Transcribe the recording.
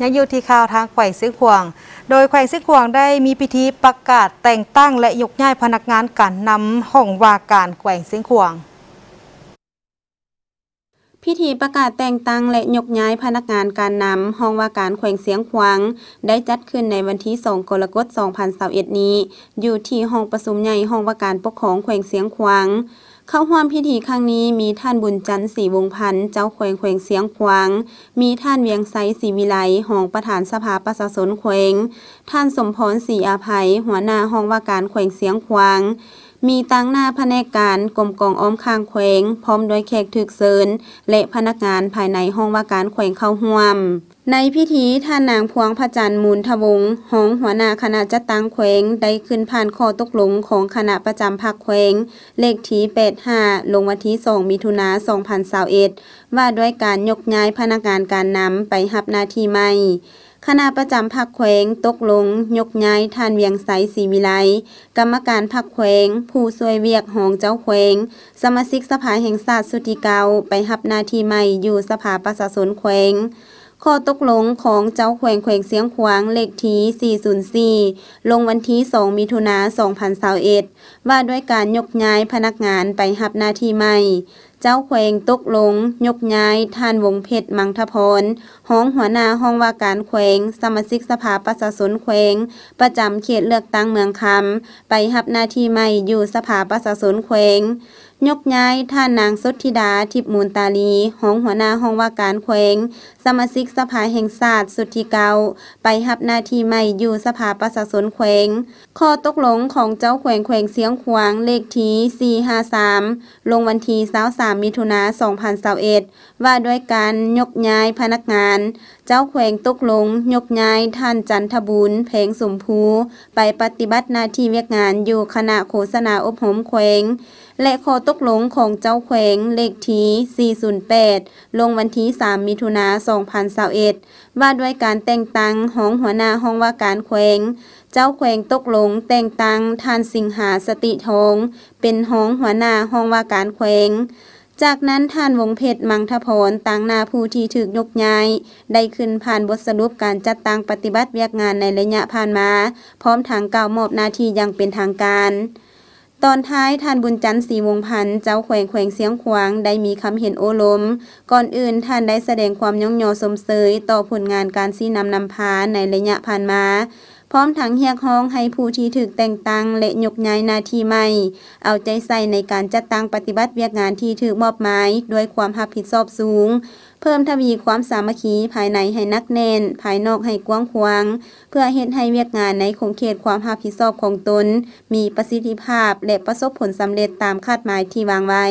ยังอยู่ที่ข่าวทางแขวงซื้อขวงโดยแขวงซื้อขวงได้มีพิธีประกาศแต่งตั้งและยกย้ายพนักงานการนำห้องว่าการแขวงซื้อขวงพิธีประกาศแต่งตั้งและยกย้ายพนักงานการนำห้องว่าการแขวงเสียงขวาง ได้จัดขึ้นในวันที่ 2 กรกฎาคม 2021 นี้ อยู่ที่ห้องประชุมใหญ่ห้องว่าการปกครองแขวงเสียงขวาง เข้าร่วมพิธีครั้งนี้มีท่านบุญจันทร์สีวงพันธ์เจ้าแขวงแขวงเสียงขวาง มีท่านเวียงไซสีวิไลหองประธานสภาประชาชนแขวง ท่านสมพรศรีอาภัย หัวหน้าห้องว่าการแขวงเสียงขวาง มีตั้งหน้าแผนกการกรมกองอ้อมข้างแขวง พร้อมด้วยแขกถึกเซินและพนักงานภายในห้องว่าการแขวงเข้าร่วม ในพิธีท่านนางพวงพระจันทร์มูลทวงห้องหัวหน้าคณะจัดตั้งแขวงได้ขึ้นผ่านข้อตกลงของคณะประจำภาคแขวง เลขที่85 ลงวันที่2มิถุนา2021ว่าด้วยการยกย้ายพนักงานการนำไปรับหน้าที่ใหม่ คณะประจำพักแขวงตกลง ยกย้ายท่านเวียงไสศรีวิไลกรรมการพักแขวง ผู้ช่วยเวียกหองเจ้าแขวง สมาชิกสภาแห่งชาติสุติเกาไปรับหน้าที่ใหม่อยู่สภาประชาชนแขวงข้อตกลงของเจ้าแขวงแขวงเสียงขวางเลขที่ 404 ลงวันที่ 2 มิถุนา 2021ว่าด้วยการยกย้ายพนักงานไปรับหน้าที่ใหม่เจ้าแขวงตกลง ยกย้ายท่านวงเพชรมังทพรห้องหัวหน้าห้องว่าการแขวง สมาชิกสภาประชาชนแขวง ประจำเขตเลือกตั้งเมืองคำไปรับหน้าที่ใหม่อยู่สภาประชาชนแขวงยกย้ายท่านนางสุทธิดาทิพมูลตาลีห้องหัวหน้าห้องว่าการแขวง สมาชิกสภาแห่งชาสติสุทธิเกาไปรับหน้าที่ใหม่อยู่สภาประชาชนแขวง ข้อตกลงของเจ้าแขวงแขวงเสียงขวางเลขที่453 ลงวันที่23มิถุนา2021ว่าด้วยการยกย้ายพนักงาน เจ้าแขวงตุกลง ยกย้ายท่านจันทบุญเพงสมภู ไปปฏิบัติหน้าที่เวียกงานอยู่คณะโฆษณาอบรมแขวง และขอตกลงของเจ้าแขวงเลขที่ 408 ลงวันที่ 3 มิถุนา2021ว่าด้วยการแต่งตั้งห้องหัวหน้าห้องว่าการแขวงเจ้าแขวงตกลงแต่งตั้งท่านสิงหาสติทอง เป็นห้องหัวหน้าห้องว่าการแขวง จากนั้นท่านวงเพชรมังทพรต่างนาผู้ที่ถึกยกย้าย ได้ขึ้นผ่านบทสรุปการจัดตั้งปฏิบัติเวียกงานในระยะผ่านมา พร้อมทางเก่ามอบหน้าที่อย่างเป็นทางการตอนท้ายท่านบุญจันทร์ศรีวงพันธ์เจ้าแขวงแขวงเสียงขวางได้มีคำเห็นโอลม ก่อนอื่นท่านได้แสดงความย่องยอสมเสยต่อผลงานการซีนำนำพาในระยะผ่านมา ร้อมทั้งเรียกร้องให้ผู้ที่ถูกแต่งตั้งและยกย้ายหน้าที่ใหม่ เอาใจใส่ในการจัดตั้งปฏิบัติเวียกงานที่ถูกมอบหมายด้วยความรับผิดชอบสูง เพิ่มทวีความสามัคคีภายในให้นักแน่น ภายนอกให้กว้างขวาง เพื่อเฮ็ดให้เวียกงานในคงเขตความรับผิดชอบของตน มีประสิทธิภาพและประสบผลสำเร็จตามคาดหมายที่วางไว้